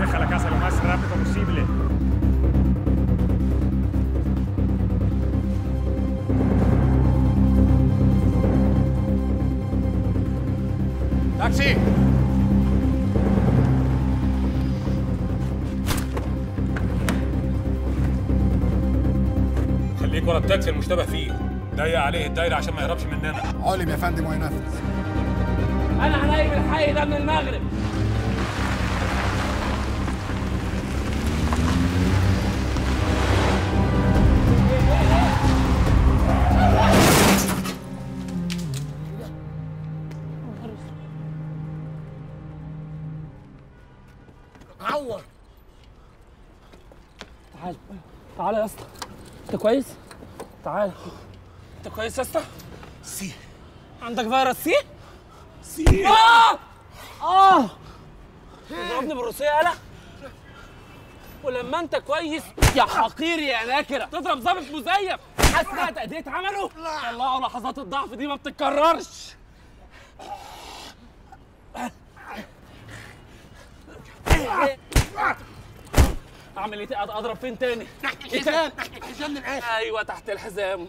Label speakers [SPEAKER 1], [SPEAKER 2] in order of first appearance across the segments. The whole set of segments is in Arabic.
[SPEAKER 1] deja la casa lo más rápido posible.
[SPEAKER 2] تاكسي
[SPEAKER 1] خليك ورا التاكسي المشتبه فيه. ضيق عليه الدايرة عشان ما يهربش مننا.
[SPEAKER 3] علم يا فندم وينفذ
[SPEAKER 4] أنا هنايم الحي ده من المغرب.
[SPEAKER 2] عور
[SPEAKER 4] تعال. تعال يا اسطى. انت كويس؟ تعال. انت كويس يا اسطى؟
[SPEAKER 2] سي.
[SPEAKER 4] عندك فيروس سي؟
[SPEAKER 2] سي.
[SPEAKER 4] آه! آه! تضربني بالروسيه يالا ولما انت كويس يا حقير يا ناكرة. تضرب ظابط مزيف. حاسس انها تأدية عمله؟ طلعوا لحظات الضعف دي ما بتتكررش. اعمل إيه؟ أضرب فين تاني؟
[SPEAKER 2] تحت الحزام تحت الحزام من
[SPEAKER 4] أيوه تحت الحزام.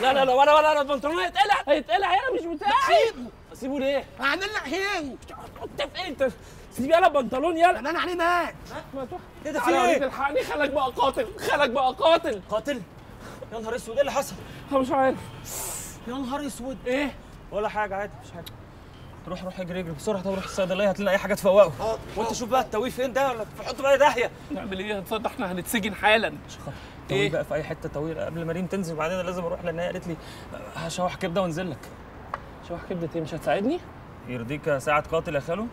[SPEAKER 4] لا لا لا ولا ولا لا البنطلون هيتقلع هيتقلع أنا مش بتاعي.
[SPEAKER 2] سيبه
[SPEAKER 4] اسيبه ليه؟
[SPEAKER 2] هعمل لك هين.
[SPEAKER 4] أنت في إيه؟ أنت سيب يلا البنطلون يلا.
[SPEAKER 2] أنا عليه مات
[SPEAKER 4] إيه ده في إيه؟ الحقني. خلك بقى قاتل. خلك بقى قاتل.
[SPEAKER 5] قاتل؟ يا نهار أسود إيه اللي حصل؟
[SPEAKER 4] أنا مش عارف.
[SPEAKER 5] يا نهار أسود.
[SPEAKER 4] إيه؟
[SPEAKER 5] ولا حاجة عادي مش حاجة. روح روح اجري اجري بسرعة طب روح الصيدلية هات لنا أي حاجة تفوقه. وأنت شوف بقى التويه فين ده؟ ولا حطه بقى داهية.
[SPEAKER 4] نعمل إيه؟ هتصدق إحنا هنتسجن حالا. إيه؟
[SPEAKER 5] بقى في أي حتة تويه قبل ما ريم تنزل وبعدين لازم أروح لأن هي قالت لي هشوح كبدة وأنزل لك.
[SPEAKER 4] شوح كبدة إيه؟ مش هتساعدني؟
[SPEAKER 5] يرضيك ساعة قاتل يا خالو.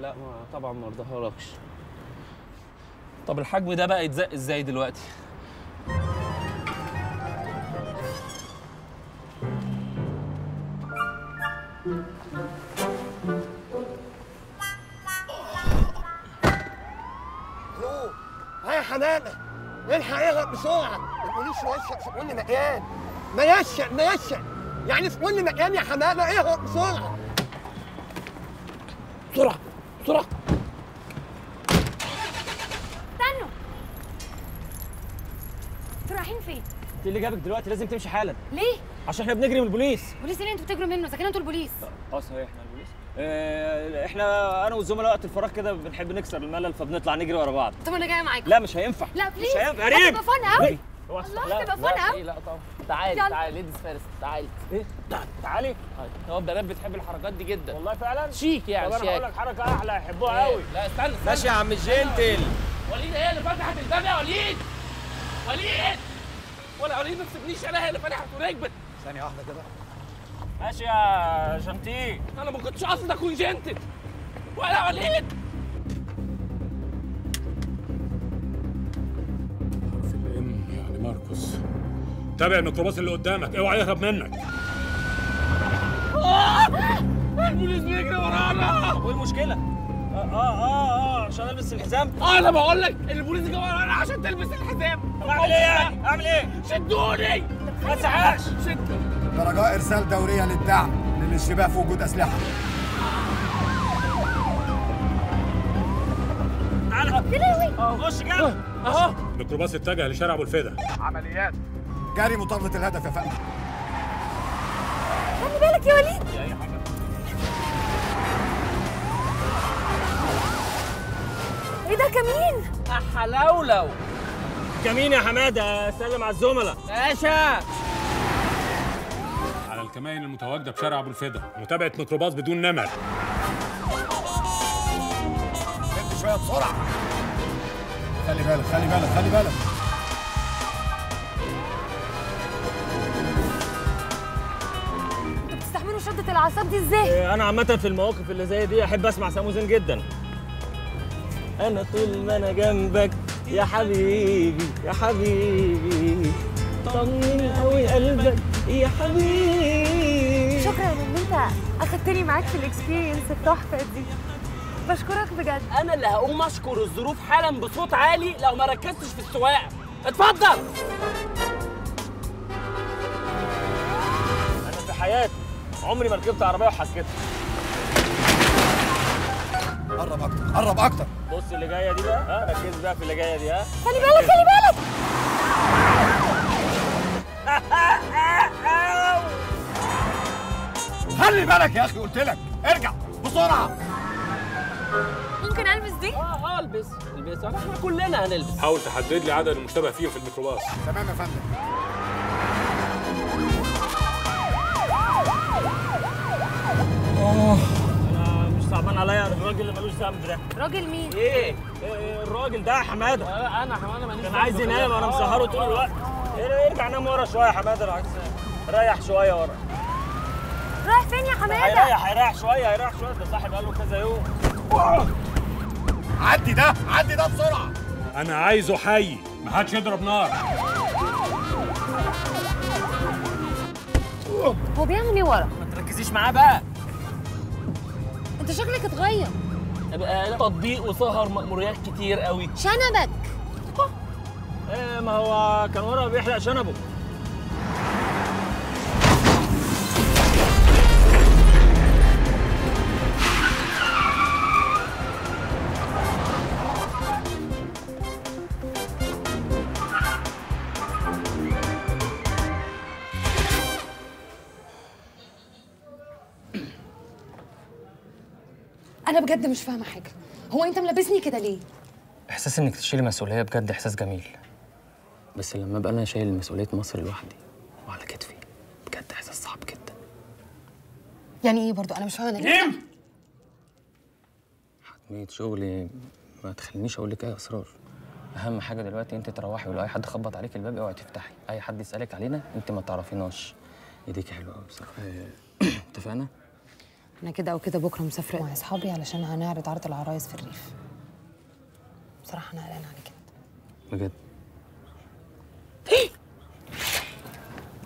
[SPEAKER 4] لا ما طبعا ما ارضاهالكش طب الحجم ده بقى يتزق إزاي دلوقتي؟
[SPEAKER 2] روح. ها يا حمامه الحق اغرق بسرعة ما تقوليش يشق في كل مكان؟ ما يشق يعني في كل مكان يا حمامه اغرق بسرعة.
[SPEAKER 4] بسرعة بسرعة.
[SPEAKER 6] استنوا. أنتوا رايحين فين؟
[SPEAKER 5] انت اللي جابك دلوقتي لازم تمشي حالا.
[SPEAKER 6] ليه؟
[SPEAKER 5] عشان إحنا بنجري من البوليس.
[SPEAKER 6] بوليس إيه أنتوا بتجروا منه؟ إذا كان أنتوا البوليس.
[SPEAKER 5] آه صحيح إحنا البوليس. آه إحنا أنا والزملاء وقت الفراغ كده بنحب نكسر الملل فبنطلع نجري ورا بعض.
[SPEAKER 6] طب أنا جاية معاكم.
[SPEAKER 5] لا مش هينفع.
[SPEAKER 6] لا
[SPEAKER 5] مش
[SPEAKER 6] please
[SPEAKER 5] هينفع. يا ريم!
[SPEAKER 6] هتبقى فن قوي الله
[SPEAKER 5] لا،
[SPEAKER 6] هتبقى
[SPEAKER 4] لا
[SPEAKER 6] فن قوي
[SPEAKER 4] إيه لا طبعا. تعالي. تعالي ladies first تعالي.
[SPEAKER 5] إيه؟ تعالي.
[SPEAKER 4] هو البنات بتحب الحركات دي جدا.
[SPEAKER 5] والله فعلا؟
[SPEAKER 4] شيك يعني
[SPEAKER 5] طب أنا هقول
[SPEAKER 4] شيك.
[SPEAKER 5] لك حركة أحلى يحبوها قوي
[SPEAKER 4] لا استنى استنى.
[SPEAKER 5] ماشي يا عم ال gentle
[SPEAKER 4] وليد هي اللي فتحت الباب يا وليد. وليد. ولا وليد ما تسيبنيش أنا هي اللي فتحت وركبت
[SPEAKER 3] ثانية واحدة كده.
[SPEAKER 5] ماشي يا gentle.
[SPEAKER 4] أنا ما كنتش قاصد اكون gentle ولا وليد.
[SPEAKER 1] حرف الإم يعني ماركوس. تابع الميكروباص اللي قدامك. اوعى يهرب منك.
[SPEAKER 4] البوليس بيجري ورانا.
[SPEAKER 5] وايه المشكلة؟ آه آه آه آه عشان ألبس الحزام.
[SPEAKER 4] آه أنا بقول لك البوليس جه ورانا عشان تلبس الحزام.
[SPEAKER 5] أعمل إيه يعني؟ أعمل إيه؟
[SPEAKER 4] شدوني.
[SPEAKER 5] ما
[SPEAKER 3] رجاء إرسال دورية للدعم للاشتباه في وجود أسلحة.
[SPEAKER 5] تعالى آه خش كده
[SPEAKER 4] اهو
[SPEAKER 1] الميكروباص اتجه لشارع أبو الفدا
[SPEAKER 3] جاري مطاردة الهدف يا فندم.
[SPEAKER 6] خلي بالك يا وليد. إيه ده كمين؟
[SPEAKER 4] حلاولو
[SPEAKER 5] كمين يا حماده سلم على الزملاء.
[SPEAKER 4] باشا.
[SPEAKER 1] على الكمائن المتواجده بشارع ابو الفدا متابعه ميكروباص بدون نمر
[SPEAKER 3] شد شوية بسرعة. خلي بالك خلي بالك خلي بالك.
[SPEAKER 6] بتستحملوا شدة الأعصاب دي إزاي؟
[SPEAKER 5] إيه، أنا عامة في المواقف اللي زي دي أحب أسمع سامو زين جدا. أنا طول ما أنا جنبك يا حبيبي يا حبيبي. طمني قوي قلبك يا حبيبي.
[SPEAKER 6] شكرا إن أنت اخدتني معاك في الاكسبيرينس التحفة دي. بشكرك بجد.
[SPEAKER 4] أنا اللي هقوم أشكر الظروف حالا بصوت عالي لو ما ركزتش في السواقة. اتفضل.
[SPEAKER 5] أنا في حياتي عمري ما ركبت عربية وحسيتها
[SPEAKER 3] قرب أكتر قرب أكتر.
[SPEAKER 5] بص اللي جاية دي بقى ها؟ ركز بقى في اللي جاية دي ها؟
[SPEAKER 6] خلي بالك خلي بالك.
[SPEAKER 3] خلي بالك يا أخي قلت لك. ارجع بسرعة.
[SPEAKER 6] ممكن ألبس دي؟
[SPEAKER 4] آه آه ألبس ألبس. إحنا كلنا هنلبس.
[SPEAKER 1] حاول تحدد لي عدد المشتبه فيهم في الميكروباص.
[SPEAKER 3] تمام يا فندم.
[SPEAKER 5] أنا صعبان عليا. الراجل اللي ملوش ذنب ده
[SPEAKER 6] راجل مين؟
[SPEAKER 5] إيه إيه الراجل ده يا حمادة.
[SPEAKER 4] آه، أنا حمادة ماليش
[SPEAKER 5] كان عايز. ينام وأنا
[SPEAKER 4] آه،
[SPEAKER 5] مسهره طول
[SPEAKER 4] آه.
[SPEAKER 5] الوقت إيه، ارجع نام ورا شوية يا حمادة لو عايز ريح شوية ورا.
[SPEAKER 6] رايح فين يا حمادة؟
[SPEAKER 5] هيريح هيريح شوية هيريح شوية. ده صاحب بقاله كذا يوم.
[SPEAKER 3] عدي ده عدي ده بسرعة.
[SPEAKER 1] أنا عايزه حي. ما حدش يضرب نار.
[SPEAKER 6] هو بيعمل إيه ورا؟
[SPEAKER 5] ما تركزيش معاه بقى.
[SPEAKER 6] انت شكلك اتغير.
[SPEAKER 4] يبقى تطبيق وسهر مأموريات كتير قوي.
[SPEAKER 6] شنبك.
[SPEAKER 5] إيه ما هو كان ورا بيحلق شنبه.
[SPEAKER 7] بجد مش فاهمة حاجة. هو أنت ملبسني كده ليه؟
[SPEAKER 8] إحساس إنك تشيلي مسؤوليه بجد إحساس جميل. بس لما ابقى أنا شايل مسؤولية مصر لوحدي وعلى كتفي بجد إحساس صعب جدا.
[SPEAKER 7] يعني إيه برضو؟ أنا مش فاهمة. أنا ليه
[SPEAKER 8] حتمية شغلي ما تخلينيش أقول لك أي أسرار. أهم حاجة دلوقتي أنت تروحي ولو أي حد خبط عليك الباب اوعي تفتحي. أي حد يسألك علينا أنت ما تعرفيناش. إيديكي حلوة قوي بصراحة. اتفقنا؟
[SPEAKER 7] أنا كده أو كده بكرة مسافره مع أصحابي علشان هنعرض عرض العرايس في الريف. بصراحة أنا قلقانة عليك انت
[SPEAKER 8] بجد.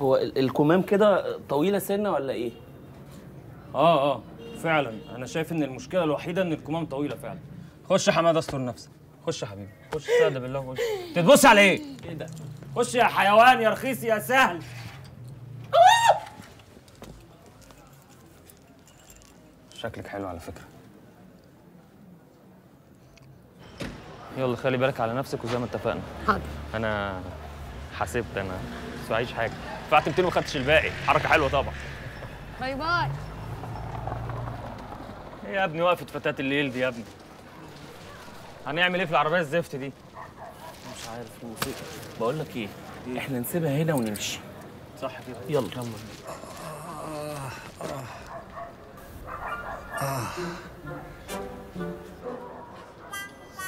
[SPEAKER 4] هو ال- الكمام كده طويلة سنة ولا إيه؟
[SPEAKER 5] آه آه فعلا. أنا شايف إن المشكلة الوحيدة إن الكمام طويلة فعلا. خش يا حمادة استر نفسك. خش يا حبيبي. خش استهدى بالله خش. تتبص على إيه؟
[SPEAKER 4] إيه ده؟
[SPEAKER 5] خش يا حيوان يا رخيص يا سهل.
[SPEAKER 8] شكلك حلو على فكرة. يلا خلي بالك على نفسك وزي ما اتفقنا.
[SPEAKER 7] حاضر.
[SPEAKER 8] أنا حسبت أنا بس معيش حاجة. دفعت 200 وما خدتش الباقي. حركة حلوة طبعا.
[SPEAKER 7] باي باي.
[SPEAKER 5] إيه يا ابني وقفه فتاة الليل دي يا ابني. هنعمل إيه في العربية الزفت دي؟
[SPEAKER 4] مش عارف الموسيقى. بقول لك إيه؟ إحنا نسيبها هنا ونمشي.
[SPEAKER 5] صح كده.
[SPEAKER 4] يلا. يلا.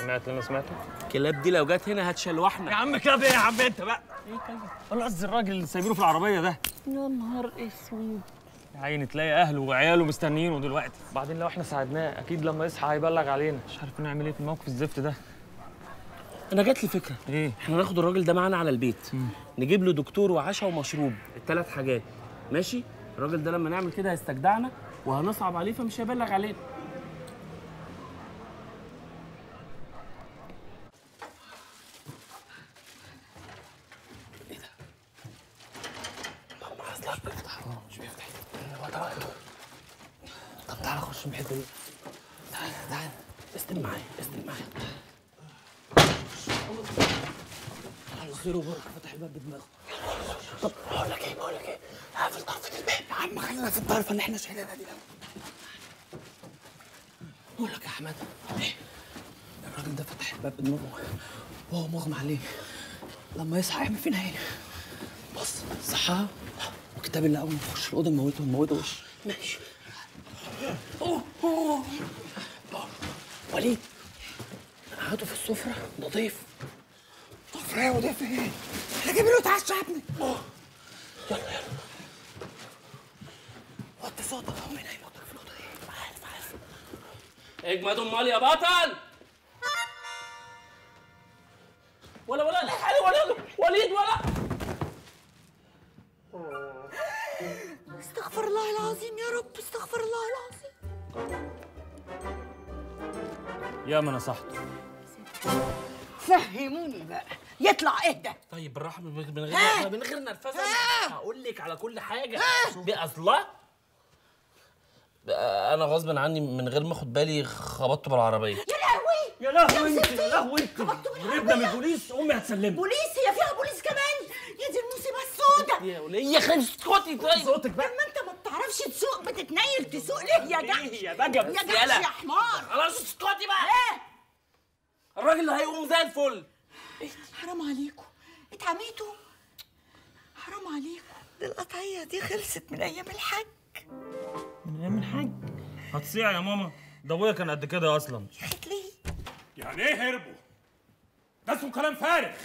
[SPEAKER 5] سمعت اللي أنا سمعته؟
[SPEAKER 4] الكلاب دي لو جت هنا هتشلوحنا.
[SPEAKER 5] يا عم كده إيه يا عم أنت بقى؟ أنا قصدي الراجل اللي سايبينه في العربية ده.
[SPEAKER 4] يا نهار أسود.
[SPEAKER 5] يا عيني تلاقي أهله وعياله مستنيينه دلوقتي. بعدين لو إحنا ساعدناه أكيد لما يصحى هيبلغ علينا. مش عارف نعمل إيه في الموقف الزفت ده.
[SPEAKER 4] أنا جات لي فكرة.
[SPEAKER 5] إيه؟
[SPEAKER 4] إحنا ناخد الراجل ده معانا على البيت. نجيب له دكتور وعشاء ومشروب. الثلاث حاجات. ماشي؟ الراجل ده لما نعمل كده هيستجدعنا. وهنصعب عليه فمش هيبلغ علينا طب تعالى خش من الحته دي تعالى تعالى استلم معايا استلم معايا الله خير وبركه فتح الباب بدماغه طب بقول لك إيه بقول لك إيه قافل طرفه الباب يا عم خلينا في الطرفه اللي إحنا شايلينها دي الأول بقول لك يا احمد إيه؟ الراجل ده فتح الباب بدماغه وهو مغمى عليه. لما يصحى يعمل فينا إيه؟ بص صحى وكتاب الله أول ما تخش الأوضة نموته نموته وش ماشي. وليد قعدوا في السفرة؟ ده ضيف. سفرة إيه وضيف إيه؟ إحنا جايبين له يتعشى يا ابني. يلا يلا وطي صوتك هو مين هيموتك في الأوضة دي؟ عارف عارف اجمد امال يا بطل. ولا ولا لا حالي ولا وليد ولا.
[SPEAKER 6] استغفر الله العظيم يا رب استغفر الله العظيم.
[SPEAKER 5] يا ما نصحته
[SPEAKER 9] فهموني بقى يطلع اهدى.
[SPEAKER 4] طيب بالراحة من غير من غير نرفزة هقول لك على كل حاجة. باصلا
[SPEAKER 5] آه، أنا غصب عني من غير ما اخد بالي خبطته بالعربية.
[SPEAKER 9] يا لهوي!
[SPEAKER 5] يا لهوي انت يا لهوي انت. هربنا من البوليس امي هتسلمني
[SPEAKER 9] بوليس؟ هي فيها بوليس كمان؟ يا دي المصيبة السوداء!
[SPEAKER 5] يا وليه خلي اسكتي طيب.
[SPEAKER 4] صوتك بقى.
[SPEAKER 9] ما انت ما بتعرفش تسوق بتتنيل تسوق ليه؟ يا جحش
[SPEAKER 5] يا بجب
[SPEAKER 9] يا جحش يا حمار!
[SPEAKER 5] خلاص اسكتي بقى.
[SPEAKER 9] إيه؟
[SPEAKER 5] الراجل هيقوم زي الفل.
[SPEAKER 9] حرام عليكم. اتعميتوا. حرام عليكم. دي القطعية دي خلصت من أيام الحج
[SPEAKER 5] من الحاج هتصيع يا ماما؟ ده أبويا كان قد كده أصلا.
[SPEAKER 9] خد ليه؟
[SPEAKER 1] يعني إيه هربوا؟ ده اسمه كلام فارغ.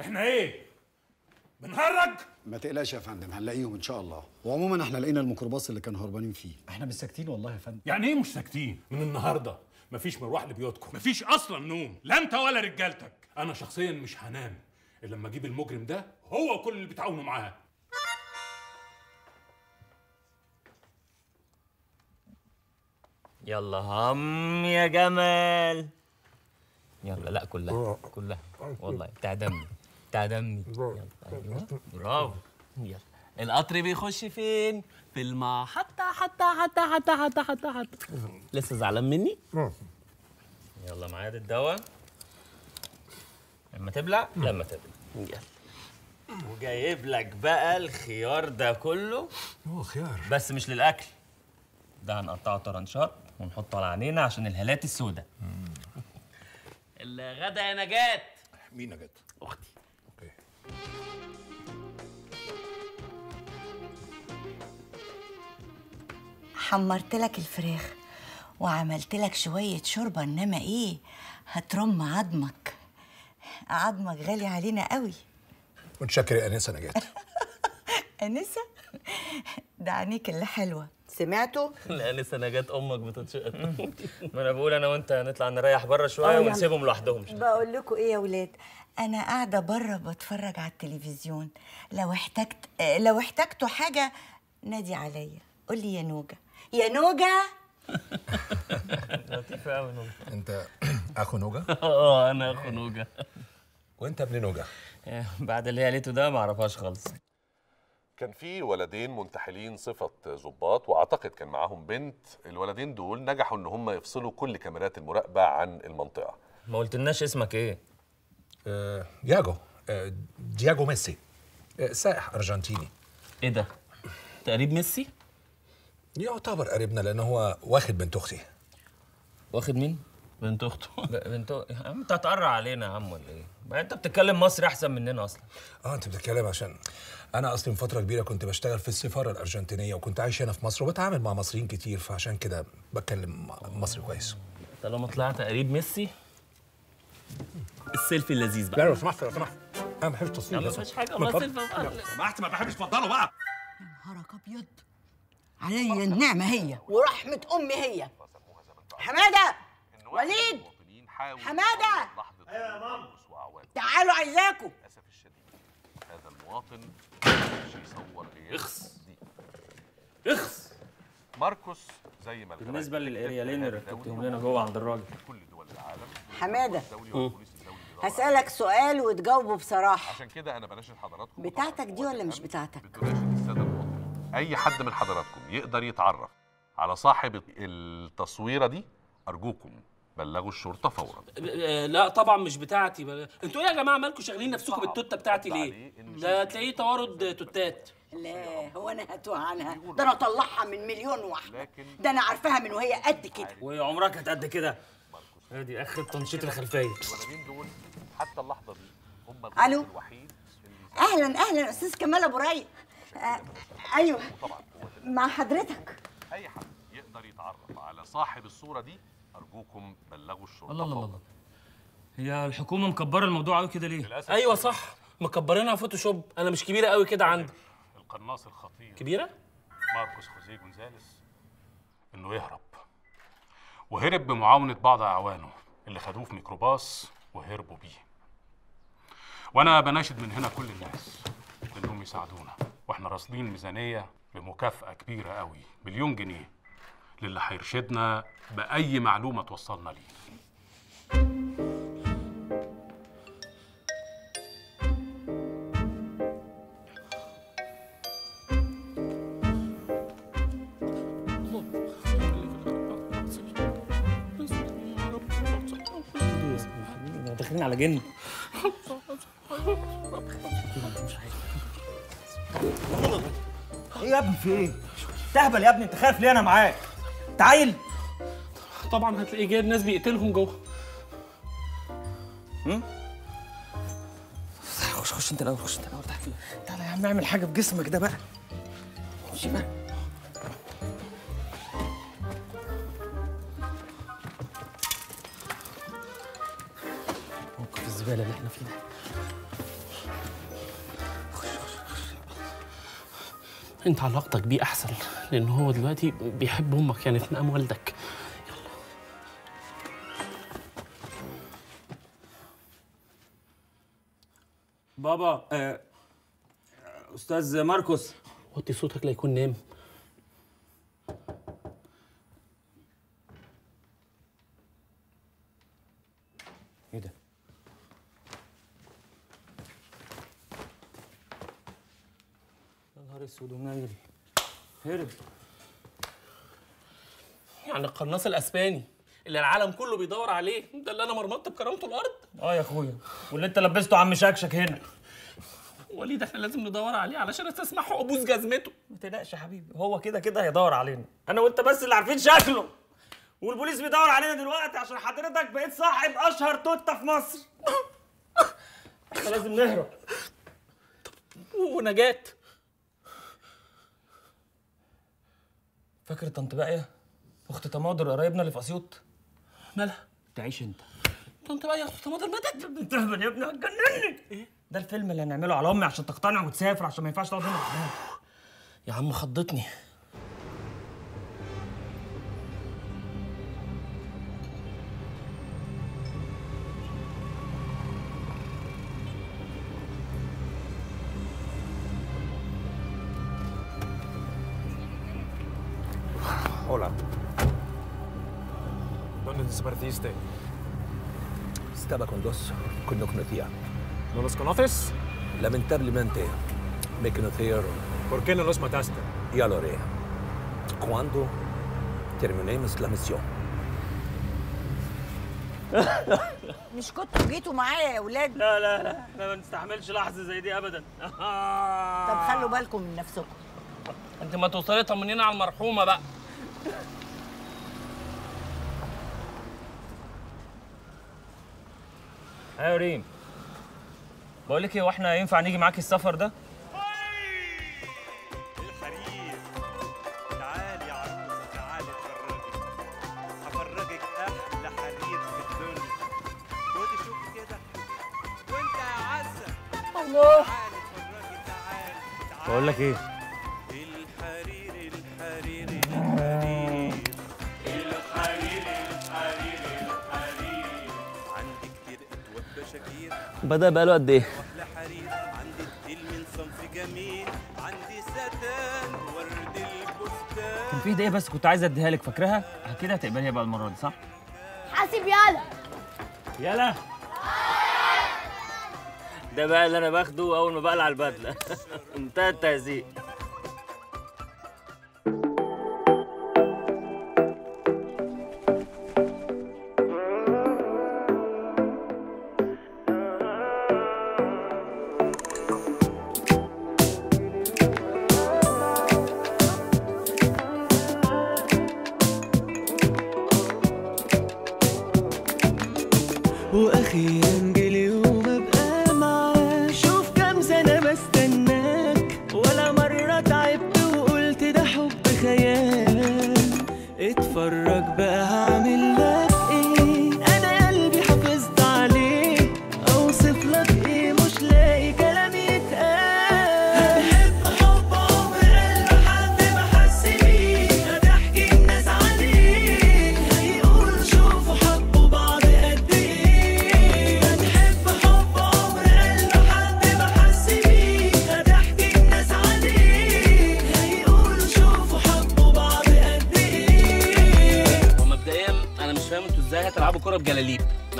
[SPEAKER 1] إحنا إيه؟ بنهرج؟
[SPEAKER 3] ما تقلقش يا فندم هنلاقيهم إن شاء الله. وعموما إحنا لقينا الميكروباص اللي كانوا هربانين فيه. إحنا مش ساكتين والله يا فندم.
[SPEAKER 1] يعني إيه مش ساكتين؟ من النهارده. مفيش مروح لبيوتكم. مفيش أصلا نوم. لا أنت ولا رجالتك. أنا شخصيا مش هنام. إلا لما أجيب المجرم ده هو وكل اللي بيتعاونوا معاه.
[SPEAKER 5] يلا هم يا جمال. يلا لا كلها كلها. والله بتاع دمي بتاع دمي يلا أيوه. برافو. يلا. القطر بيخش فين؟ في المحطة حتى حتى حتى حتى حتى حتى لسه زعلان مني؟ يلا معايا الدواء. لما تبلع لما تبلع. يلا. وجايب لك بقى الخيار ده كله.
[SPEAKER 3] هو خيار.
[SPEAKER 5] بس مش للأكل. ده هنقطعه طرنشات. ونحطه على عينينا عشان الهالات السوداء. الغدا يا نجاة.
[SPEAKER 1] مين نجاة؟
[SPEAKER 5] أختي.
[SPEAKER 1] أوكي.
[SPEAKER 9] حمرت لك الفراخ وعملت لك شوية شوربة إنما إيه؟ هترم عظمك. عظمك غالي علينا قوي.
[SPEAKER 10] متشكر يا أنسة نجاة.
[SPEAKER 9] أنسة؟ ده عينيك اللي حلوة. سمعتوا
[SPEAKER 5] لا لسه نجاة أمك بتتشقط. ما أنا بقول أنا وأنت نطلع نريح بره شوية ونسيبهم لوحدهم.
[SPEAKER 9] بقول لكم إيه يا ولاد؟ أنا قاعدة بره بتفرج على التلفزيون. لو احتجت آه، لو احتجتوا حاجة نادي عليا. قول لي يا نوجة. يا نوجة!
[SPEAKER 5] لطيفة قوي نوجة.
[SPEAKER 10] أنت أخو نوجا
[SPEAKER 5] آه أنا أخو نوجة.
[SPEAKER 10] وأنت ابن نوجا
[SPEAKER 5] بعد اللي هي قالته ده ما أعرفهاش خالص.
[SPEAKER 11] كان في ولدين منتحلين صفة ضباط وأعتقد كان معاهم بنت. الولدين دول نجحوا إن هم يفصلوا كل كاميرات المراقبة عن المنطقة.
[SPEAKER 5] ما قلتلناش اسمك إيه؟
[SPEAKER 10] آه، دياجو آه، دياجو ميسي. آه، سائح أرجنتيني.
[SPEAKER 5] إيه ده؟ تقريب ميسي؟
[SPEAKER 10] يعتبر قريبنا لأن هو واخد بنت أختي
[SPEAKER 5] واخد مين؟ بنت أخته. بنت يا عم انت هتقرع علينا يا عم ولا إيه؟ ما أنت بتتكلم مصري أحسن مننا أصلا.
[SPEAKER 10] آه أنت بتتكلم عشان أنا أصلي من فترة كبيرة كنت بشتغل في السفارة الأرجنتينية وكنت عايش هنا في مصر وبتعامل مع مصريين كتير فعشان كده بتكلم مصري كويس.
[SPEAKER 5] طالما طلعت قريب ميسي. السيلفي اللذيذ بقى.
[SPEAKER 10] لا لو سمحت لو سمحت. أنا ما بحبش
[SPEAKER 5] يا
[SPEAKER 10] التصوير ده.
[SPEAKER 5] ما فيش حاجة
[SPEAKER 10] من
[SPEAKER 5] الله
[SPEAKER 10] فضلك.
[SPEAKER 5] سيلفي
[SPEAKER 1] سمحت ما بحبش اتفضلوا بقى.
[SPEAKER 9] نهارك أبيض. علي النعمة هي. ورحمة أمي هي. حمادة! وليد! حمادة! تعالوا عايزاكم
[SPEAKER 11] للأسف الشديد هذا المواطن مش يصور غير
[SPEAKER 5] اخس.
[SPEAKER 11] دي.
[SPEAKER 5] اخس
[SPEAKER 11] ماركوس زي ما
[SPEAKER 5] بالنسبة للاريالين اللي ركبتهم لنا جوه عند الراجل.
[SPEAKER 11] في كل دول العالم حمادة
[SPEAKER 9] هسألك سؤال وتجاوبه بصراحة.
[SPEAKER 11] عشان كده أنا بناشد حضراتكم
[SPEAKER 9] بتاعتك دي ولا مش بتاعتك؟
[SPEAKER 11] بناشد السادة المواطنين. أي حد من حضراتكم يقدر يتعرف على صاحب التصويرة دي أرجوكم بلغوا الشرطة فورا.
[SPEAKER 12] لا طبعا مش بتاعتي. بل... أنتوا إيه يا جماعة مالكم شاغلين نفسكم بالتوتة بتاعتي ليه؟ ده تلاقيه توارد توتات.
[SPEAKER 9] لا هو أنا هتوه عنها ده أنا اطلعها من مليون واحدة. ده أنا عارفاها من وهي قد كده.
[SPEAKER 5] وعمرها كانت قد كده؟ ادي آخر تنشيط الخلفية.
[SPEAKER 11] الولدين دول حتى اللحظة دي هم الوحيد
[SPEAKER 9] أهلا أهلا أستاذ كمال أبو رايق آه أيوه. مع حضرتك.
[SPEAKER 11] أي حد يقدر يتعرف على صاحب الصورة دي أرجوكم بلغوا الشرطة
[SPEAKER 5] الله الله. الله هي الحكومة مكبرة الموضوع قوي كده ليه؟
[SPEAKER 11] للأسف.
[SPEAKER 12] أيوه صح. مكبرينها فوتوشوب. أنا مش كبيرة قوي كده عندي.
[SPEAKER 1] القناص الخطير.
[SPEAKER 12] كبيرة؟
[SPEAKER 1] ماركوس خوزيه جونزاليس إنه يهرب. وهرب بمعاونة بعض أعوانه اللي خدوه في ميكروباص وهربوا بيه. وأنا بناشد من هنا كل الناس إنهم يساعدونا. وإحنا راصدين ميزانية بمكافأة كبيرة قوي مليون جنيه. للي هيرشدنا بأي معلومة توصلنا ليه
[SPEAKER 5] على جن إيه يا ابني في إيه؟ تهبل يا ابني انت خايف ليه أنا معاك؟ تعايل
[SPEAKER 4] طبعا هتلاقيه جايب ناس بيقتلهم جوه.
[SPEAKER 5] خش خش انت الأول خش انت الأول تعالى تعالى يا عم اعمل حاجة بجسمك ده بقى. خش بقى. موقف الزبالة اللي إحنا فيه ده.
[SPEAKER 4] انت علاقتك بيه احسن لأن هو دلوقتي بيحب أمك يعني في مقام والدك
[SPEAKER 5] بابا آه، أستاذ ماركوس.
[SPEAKER 4] وطي صوتك لا يكون نام
[SPEAKER 5] إيه ده؟ يا نهار اسود ونايل هرب
[SPEAKER 4] يعني القناص الأسباني. اللي العالم كله بيدور عليه. ده اللي أنا مرمطت بكرامته الأرض.
[SPEAKER 5] آه يا أخويا. واللي أنت لبسته عم شكشك هنا.
[SPEAKER 4] وليد إحنا لازم ندور عليه علشان أستسمحه ابوس جزمته.
[SPEAKER 5] ما تقلقش يا حبيبي. هو كده كده هيدور علينا. أنا وأنت بس اللي عارفين شكله. والبوليس بيدور علينا دلوقتي عشان حضرتك بقيت صاحب أشهر توته في مصر. إحنا لازم نهرب.
[SPEAKER 4] ونجاة.
[SPEAKER 5] فاكر طنط باقيه أخت تماضر قرايبنا اللي في أسيوط.
[SPEAKER 4] مالها
[SPEAKER 5] تعيش أنت.
[SPEAKER 4] انت بقى يا أخت تماضر ماتت
[SPEAKER 5] انت يا ابني هتجنني. إيه؟ ده الفيلم اللي هنعمله على أمي عشان تقتنع وتسافر عشان ما ينفعش تقعد هنا.
[SPEAKER 4] يا عم خضتني.
[SPEAKER 10] ¿Dónde desapareciste? Estaba con dos que no conocía.
[SPEAKER 13] ¿No los conoces?
[SPEAKER 10] Lamentablemente, me conocieron.
[SPEAKER 13] ¿Por qué no los mataste?
[SPEAKER 10] Ya lo haré. Cuando terminemos la misión.
[SPEAKER 9] مش كنتوا جيتوا معايا يا أولاد
[SPEAKER 5] لا لا لا إحنا ما نستحملش لحظه زي دي ابدا
[SPEAKER 9] طب خلوا بالكم من نفسكم
[SPEAKER 4] انت ما توصلي طمنينا على المرحومه بقى
[SPEAKER 5] أيوه ريم. بقول لك إيه وإحنا ينفع نيجي معاكي السفر ده؟
[SPEAKER 14] الحرير. تعالي يا جميل عندي ستان ورد البستان.
[SPEAKER 5] كان في هديه بس كنت عايز أديها لك فاكراها أكيد هتقبليها بقى المرة دي صح؟
[SPEAKER 6] حاسب يالا
[SPEAKER 5] يلا. ده بقى اللي أنا باخده أول ما بقلع البدلة. منتهى التهزيق.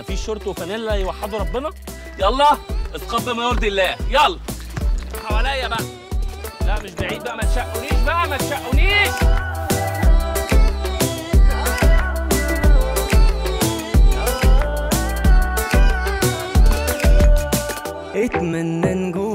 [SPEAKER 4] في شورت وفانيلا يوحدوا ربنا؟ يلا اتقبل ما يرضي الله. يلا. حواليا بقى. لا مش بعيد بقى. ما تشقونيش بقى ما تشقونيش.
[SPEAKER 5] اتمنى نجوم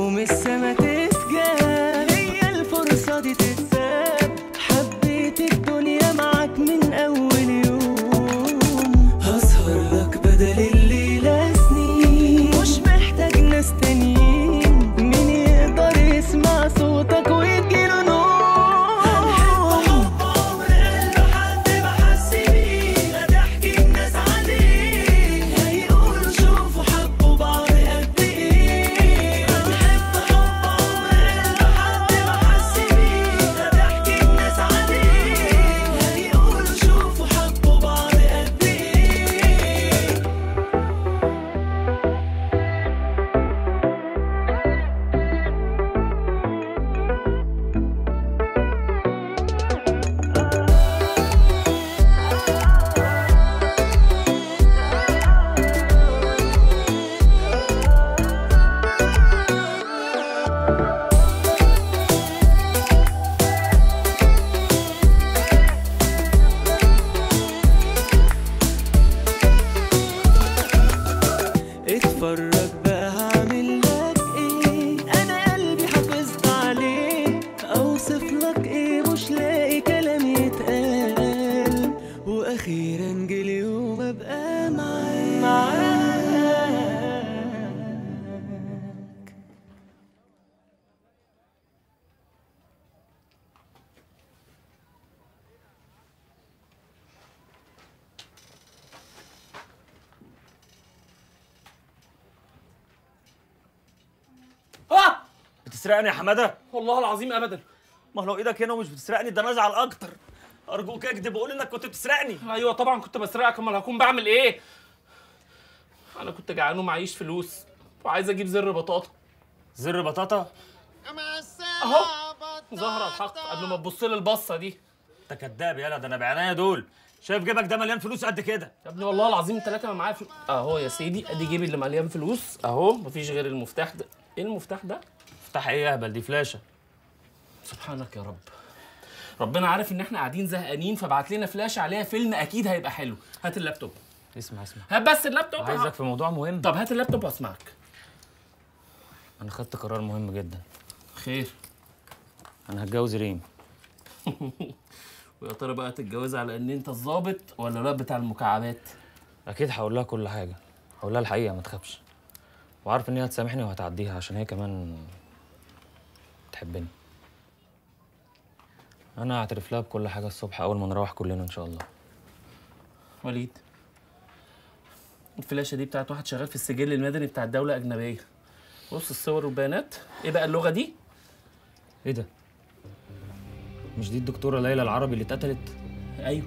[SPEAKER 5] بتسرقني يا حماده؟
[SPEAKER 4] والله العظيم ابدا.
[SPEAKER 5] ما لو إيدك هنا ومش بتسرقني ده أنا أزعل أكتر. أرجوك اكذب وقول إنك كنت بتسرقني.
[SPEAKER 4] أيوه طبعا كنت بسرقك أمال هكون بعمل إيه؟ أنا كنت جعان ومعيش فلوس وعايز أجيب زر بطاطا.
[SPEAKER 5] زر بطاطا؟
[SPEAKER 4] أهو ظهر الحق قبل ما تبص لي البصة دي.
[SPEAKER 5] أنت كداب يالا ده أنا بعناية دول. شايف جيبك ده مليان فلوس قد كده؟
[SPEAKER 4] يا ابني والله العظيم ثلاثة ما معايا فلوس أهو يا سيدي أدي جيبي اللي مليان فلوس. أهو. مفيش غير المفتاح ده. إيه المفتاح ده؟
[SPEAKER 5] مفتاح إيه يا اهبل دي فلاشة.
[SPEAKER 4] سبحانك يا رب. ربنا عارف إن إحنا قاعدين زهقانين فبعت لنا فلاش عليها فيلم أكيد هيبقى حلو. هات اللابتوب.
[SPEAKER 5] اسمع اسمع.
[SPEAKER 4] هات بس اللابتوب.
[SPEAKER 5] عايزك في موضوع مهم.
[SPEAKER 4] طب هات اللابتوب وأسمعك.
[SPEAKER 5] أنا خدت قرار مهم جدا.
[SPEAKER 4] خير.
[SPEAKER 5] أنا هتجوز ريم.
[SPEAKER 4] ويا ترى بقى تتجوز على إن أنت الظابط ولا الواد بتاع المكعبات؟
[SPEAKER 5] أكيد هقول لها كل حاجة. هقول لها الحقيقة ما تخافش. وعارف إن هي هتسامحني وهتعديها عشان هي كمان تحبني أنا هعترف لها بكل حاجة الصبح أول ما نروح كلنا إن شاء الله.
[SPEAKER 4] وليد الفلاشة دي بتاعت واحد شغال في السجل المدني بتاع الدولة اجنبيه بص الصور والبيانات. إيه بقى اللغة دي؟
[SPEAKER 5] إيه ده؟ مش دي الدكتورة ليلى العربي اللي اتقتلت؟
[SPEAKER 4] أيوه.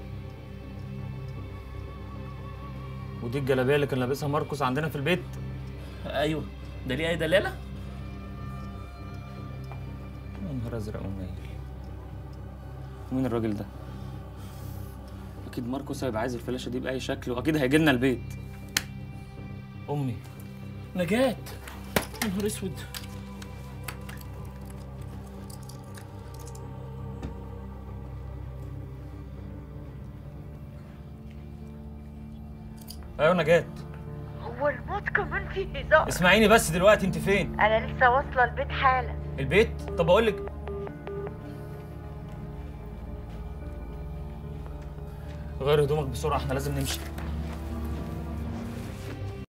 [SPEAKER 5] ودي الجلابية اللي كان لابسها ماركوس عندنا في البيت؟
[SPEAKER 4] أيوه. ده ليه أي
[SPEAKER 5] دلالة؟ نهار أزرق ومنيل مين الراجل ده؟ أكيد ماركوس هيبقى عايز الفلاشة دي بأي شكل وأكيد هيجي لنا البيت. أمي.
[SPEAKER 4] نجاة. يا نهار أسود.
[SPEAKER 5] أيوه نجاة.
[SPEAKER 9] هو الموت كمان فيه هزار.
[SPEAKER 5] اسمعيني بس دلوقتي أنت فين؟
[SPEAKER 9] أنا لسه واصلة البيت حالا.
[SPEAKER 5] البيت؟ طب أقول لك غير هدومك بسرعة إحنا لازم نمشي.